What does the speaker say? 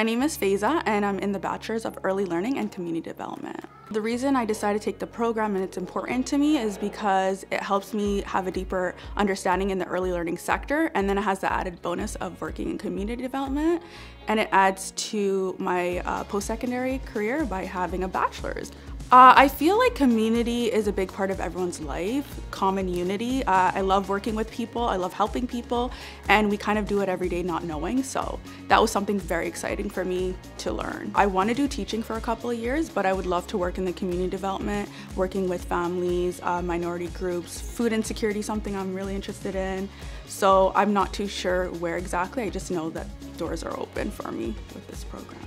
My name is Faisa and I'm in the Bachelor's of Early Learning and Community Development. The reason I decided to take the program and it's important to me is because it helps me have a deeper understanding in the early learning sector and then it has the added bonus of working in community development and it adds to my uh, post-secondary career by having a bachelor's. Uh, I feel like community is a big part of everyone's life, common unity. Uh, I love working with people, I love helping people, and we kind of do it every day not knowing, so that was something very exciting for me to learn. I want to do teaching for a couple of years, but I would love to work in the community development, working with families, uh, minority groups, food insecurity, something I'm really interested in. So I'm not too sure where exactly, I just know that doors are open for me with this program.